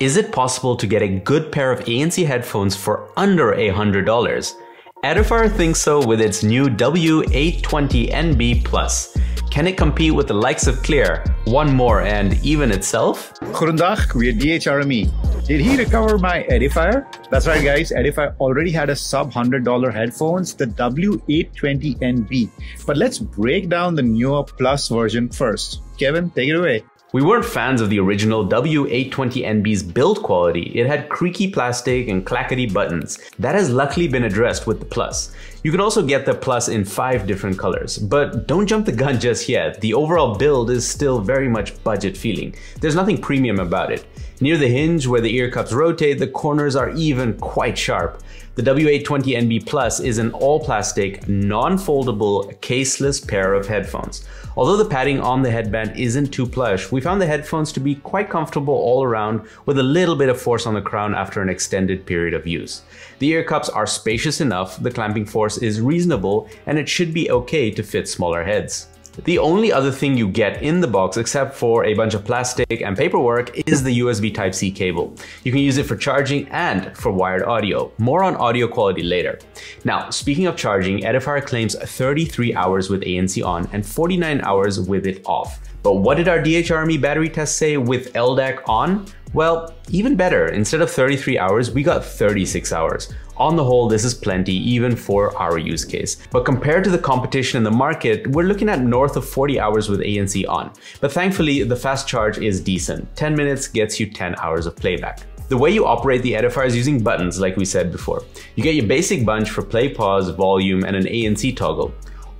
Is it possible to get a good pair of ANC headphones for under $100? Edifier thinks so with its new W820NB Plus. Can it compete with the likes of Cleer, One More, and even itself? Goedendag, weer DHRME. Did he recover my Edifier? That's right, guys. Edifier already had a sub $100 headphones, the W820NB. But let's break down the newer Plus version first. Kevin, take it away. We weren't fans of the original W820NB's build quality. It had creaky plastic and clackety buttons. That has luckily been addressed with the Plus. You can also get the Plus in five different colors, but don't jump the gun just yet. The overall build is still very much budget feeling. There's nothing premium about it. Near the hinge where the ear cups rotate, the corners are even quite sharp. The W820NB Plus is an all-plastic, non-foldable, caseless pair of headphones. Although the padding on the headband isn't too plush, we found the headphones to be quite comfortable all around with a little bit of force on the crown after an extended period of use. The ear cups are spacious enough, the clamping force is reasonable, and it should be okay to fit smaller heads. The only other thing you get in the box except for a bunch of plastic and paperwork is the USB Type-C cable. You can use it for charging and for wired audio. More on audio quality later. Now, speaking of charging, Edifier claims 33 hours with ANC on and 49 hours with it off. But what did our DHRME battery test say with LDAC on? Well, even better, instead of 33 hours, we got 36 hours. On the whole, this is plenty even for our use case. But compared to the competition in the market, we're looking at north of 40 hours with ANC on. But thankfully, the fast charge is decent. 10 minutes gets you 10 hours of playback. The way you operate the Edifier is using buttons like we said before. You get your basic bunch for play, pause, volume, and an ANC toggle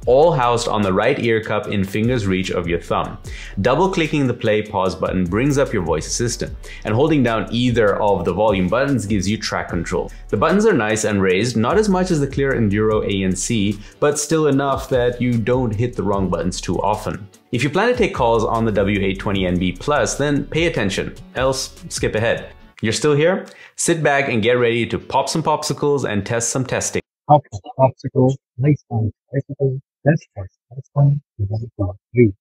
all housed on the right ear cup in finger's reach of your thumb. Double-clicking the play pause button brings up your voice assistant, and holding down either of the volume buttons gives you track control. The buttons are nice and raised, not as much as the Cleer Enduro ANC, but still enough that you don't hit the wrong buttons too often. If you plan to take calls on the W820NB Plus, then pay attention, else skip ahead. You're still here? Sit back and get ready to pop some popsicles and test some testing. Popsicle, nice one, bicycle, test, test, test one, two, three.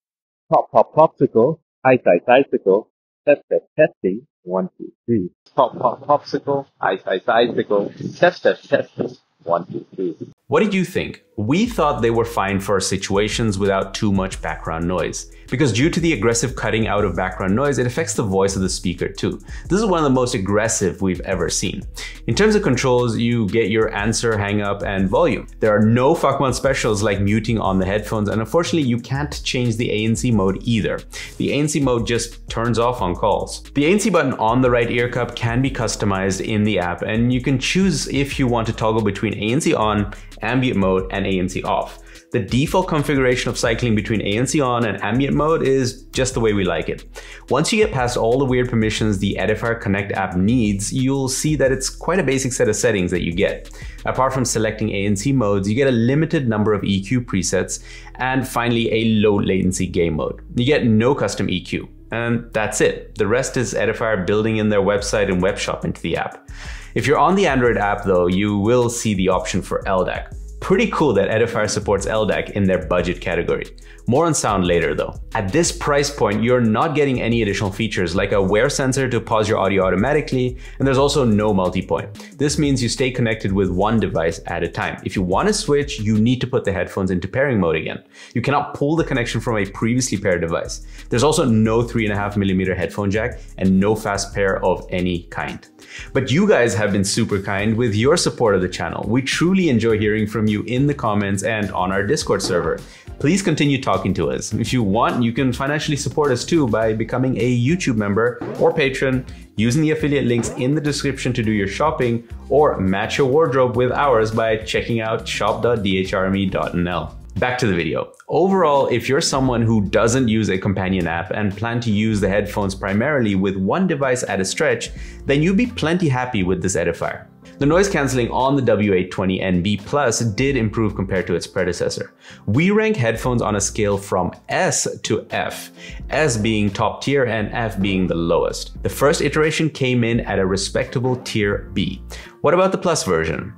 Pop, pop, popsicle, ice, ice, icicle, test, test, testing, one, two, three. Pop, pop, popsicle, ice, ice, icicle, test, test, testing, one, two, three. What did you think? We thought they were fine for situations without too much background noise. Because due to the aggressive cutting out of background noise, it affects the voice of the speaker too. This is one of the most aggressive we've ever seen. In terms of controls, you get your answer, hang up, and volume. There are no fuckmon specials like muting on the headphones, and unfortunately you can't change the ANC mode either. The ANC mode just turns off on calls. The ANC button on the right ear cup can be customized in the app, and you can choose if you want to toggle between ANC on, ambient mode, and ANC off. The default configuration of cycling between ANC on and ambient mode is just the way we like it. Once you get past all the weird permissions the Edifier Connect app needs, you'll see that it's quite a basic set of settings that you get. Apart from selecting ANC modes, you get a limited number of EQ presets, and finally a low latency game mode. You get no custom EQ. And that's it. The rest is Edifier building in their website and web shop into the app. If you're on the Android app though, you will see the option for LDAC. Pretty cool that Edifier supports LDAC in their budget category. More on sound later though. At this price point, you're not getting any additional features like a wear sensor to pause your audio automatically, and there's also no multi-point. This means you stay connected with one device at a time. If you want to switch, you need to put the headphones into pairing mode again. You cannot pull the connection from a previously paired device. There's also no three and a half millimeter headphone jack and no fast pair of any kind. But you guys have been super kind with your support of the channel. We truly enjoy hearing from you in the comments and on our Discord server. Please continue talking to us. If you want, you can financially support us too by becoming a YouTube member or patron, using the affiliate links in the description to do your shopping, or match your wardrobe with ours by checking out shop.dhrme.nl. Back to the video. Overall, if you're someone who doesn't use a companion app and plan to use the headphones primarily with one device at a stretch, then you'll be plenty happy with this Edifier. The noise cancelling on the W820NB Plus did improve compared to its predecessor. We rank headphones on a scale from S to F, S being top tier and F being the lowest. The first iteration came in at a respectable tier B. What about the Plus version?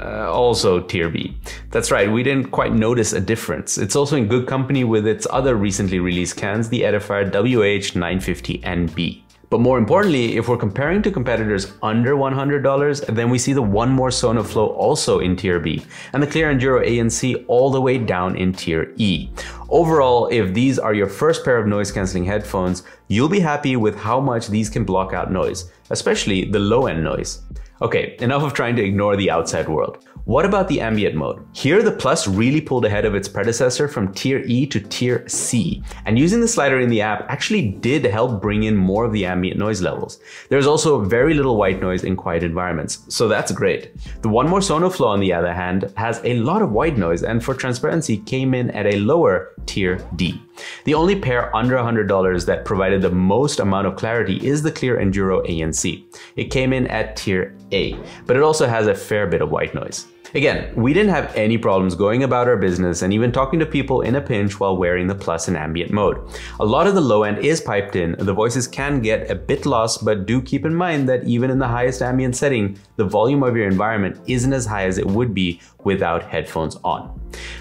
Uh, also tier B. That's right, we didn't quite notice a difference. It's also in good company with its other recently released cans, the Edifier WH950NB. But more importantly, if we're comparing to competitors under $100, then we see the 1More Sonoflow also in tier B, and the Cleer Enduro ANC all the way down in tier E. Overall, if these are your first pair of noise cancelling headphones, you'll be happy with how much these can block out noise, especially the low end noise. Okay, enough of trying to ignore the outside world. What about the ambient mode? Here the Plus really pulled ahead of its predecessor from tier E to tier C, and using the slider in the app actually did help bring in more of the ambient noise levels. There's also very little white noise in quiet environments, so that's great. The 1More Sonoflow on the other hand has a lot of white noise and for transparency came in at a lower tier D. The only pair under $100 that provided the most amount of clarity is the Cleer Enduro ANC. It came in at tier A, but it also has a fair bit of white noise. Again, we didn't have any problems going about our business and even talking to people in a pinch while wearing the Plus in ambient mode. A lot of the low end is piped in, the voices can get a bit lost, but do keep in mind that even in the highest ambient setting, the volume of your environment isn't as high as it would be without headphones on.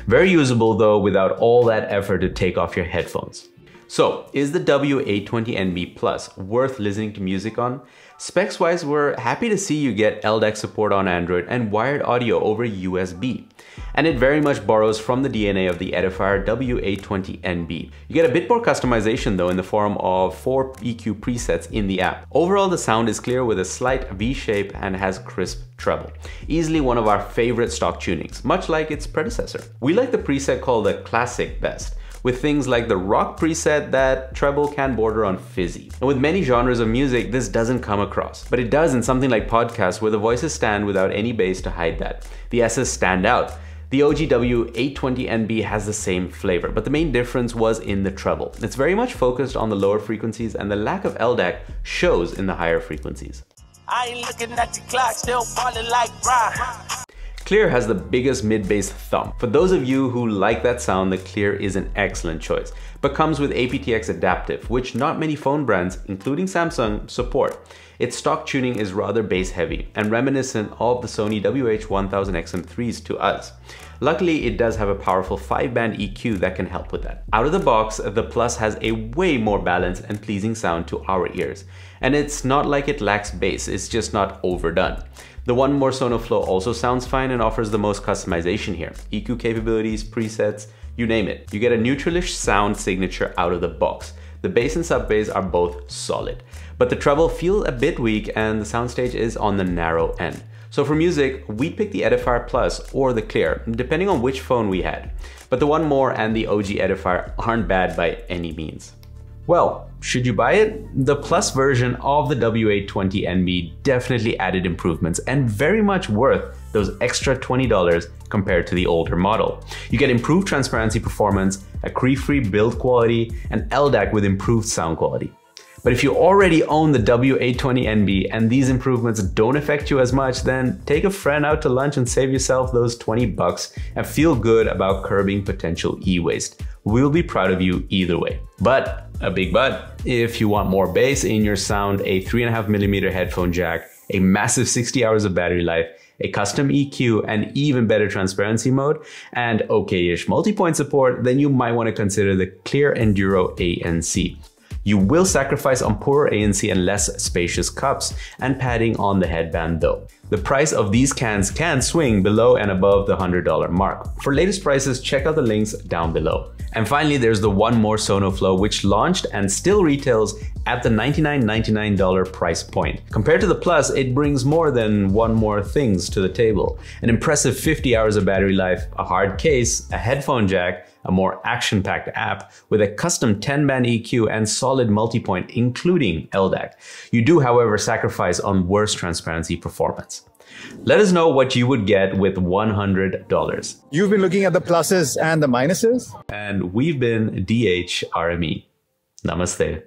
Very usable though without all that effort to take off your headphones. So, is the W820NB Plus worth listening to music on? Specs wise, we're happy to see you get LDAC support on Android and wired audio over USB. And it very much borrows from the DNA of the Edifier W820NB. You get a bit more customization though in the form of four EQ presets in the app. Overall, the sound is clear with a slight V shape and has crisp treble. Easily one of our favorite stock tunings, much like its predecessor. We like the preset called the Classic best with things like the rock preset that treble can border on fizzy. And with many genres of music, this doesn't come across, but it does in something like podcasts where the voices stand without any bass to hide that. The S's stand out. The OGW 820NB has the same flavor, but the main difference was in the treble. It's very much focused on the lower frequencies and the lack of LDAC shows in the higher frequencies. I ain't looking at the clock, still falling like Cleer has the biggest mid-bass thump. For those of you who like that sound, the Cleer is an excellent choice, but comes with aptX Adaptive, which not many phone brands, including Samsung, support. Its stock tuning is rather bass heavy and reminiscent of the Sony WH-1000XM3s to us. Luckily, it does have a powerful 5-band EQ that can help with that. Out of the box, the Plus has a way more balanced and pleasing sound to our ears. And it's not like it lacks bass, it's just not overdone. The 1More Sonoflow also sounds fine and offers the most customization here. EQ capabilities, presets, you name it. You get a neutralish sound signature out of the box. The bass and sub bass are both solid, but the treble feel a bit weak and the soundstage is on the narrow end. So for music, we'd pick the Edifier Plus or the Cleer, depending on which phone we had. But the 1More and the OG Edifier aren't bad by any means. Well, should you buy it? The Plus version of the W820NB definitely added improvements and very much worth those extra $20 compared to the older model. You get improved transparency performance, a Cree-free build quality, and LDAC with improved sound quality. But if you already own the W820NB and these improvements don't affect you as much, then take a friend out to lunch and save yourself those 20 bucks and feel good about curbing potential e-waste. We'll be proud of you either way. But, a big but, if you want more bass in your sound, a 3.5mm headphone jack, a massive 60 hours of battery life, a custom EQ, and even better transparency mode, and okay-ish multi-point support, then you might want to consider the Cleer Enduro ANC. You will sacrifice on poorer ANC and less spacious cups and padding on the headband though. The price of these cans can swing below and above the $100 mark. For latest prices, check out the links down below. And finally, there's the 1More Sonoflow, which launched and still retails at the $99.99 price point. Compared to the Plus, it brings more than one more things to the table. An impressive 50 hours of battery life, a hard case, a headphone jack, a more action-packed app with a custom 10-band EQ and solid multipoint, including LDAC. You do, however, sacrifice on worse transparency performance. Let us know what you would get with $100. You've been looking at the pluses and the minuses. And we've been DHRME. Namaste.